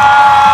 Am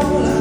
Paula.